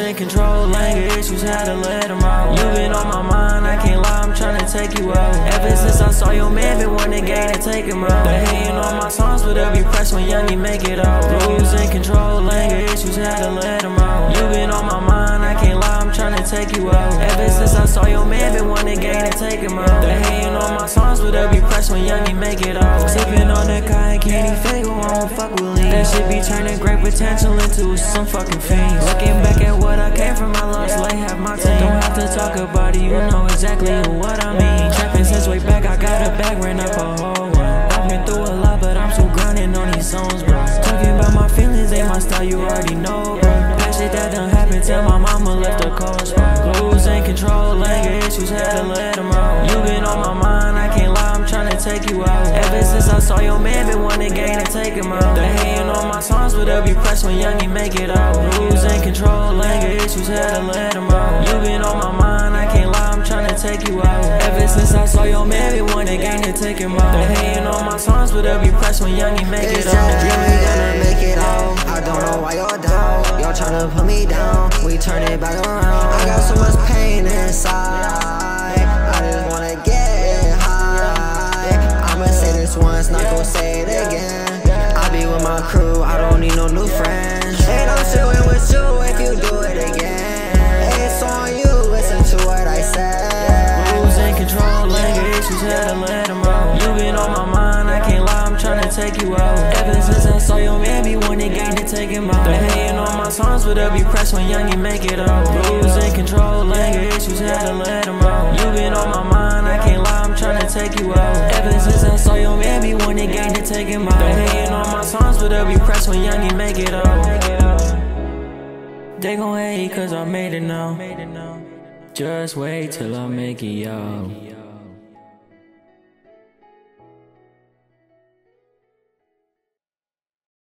Losing control, anger issues, had to let them out. You been on my mind, I can't lie, I'm tryna take you out. Ever since I saw your man, been wanting game to take him out. They hating on my songs, but they'll be pressed when young, make it out. Losing control, anger issues, had to let them out. You been on my mind, I can't lie, I'm tryna take you out. Ever since I saw your man, been wanting game to take him out. They hating on my songs, but they'll be pressed when young, make it out. Sipping on that cotton candy, fago, I don't fuck with lean. That shit be turning great potential into some fucking fiends. Looking back team. Don't have to talk about it, you know exactly what I mean. Trapping since way back, I got a bag, ran up a whole one. I've been through a lot, but I'm still grinding on these songs, bro. Talking about my feelings, ain't my style, you already know, bro. That shit that done happened, tell my mama left the coast, bro. Losing control, anger issues, had to let them out. You been on my mind, I can't lie, I'm trying to take you out. Ever since I saw your man, been wanting game to take him out. They hating on my songs, but they'll be pressed when young, you make it out. Losing control, anger issues, had to let them out. Take you out. Ever since I saw your man, been wanting game to take him out. They hating on my songs, but they'll be pressed when young, make it out. we gonna make it out. I don't know why you're down. Y'all tryna put me down. We turn it back around. I got so much pain inside. I just wanna get high. I'ma say this once, not gon' say it again. I be with my crew, I don't need no new friends. Let them out. You been on my mind, I can't lie, I'm tryna take you out. Ever since I saw your man, be wanting game to take him out. They hating on my songs, but they'll be pressed when young, make it out. Losing control, anger issues, had to let them out. You been on my mind, I can't lie, I'm tryna take you out. Ever since I saw your man, be wanting game to take him out. They hating on my songs, but they'll be pressed when young, make it out. They gon' hate cause I made it now. Just wait till I make it, y'all.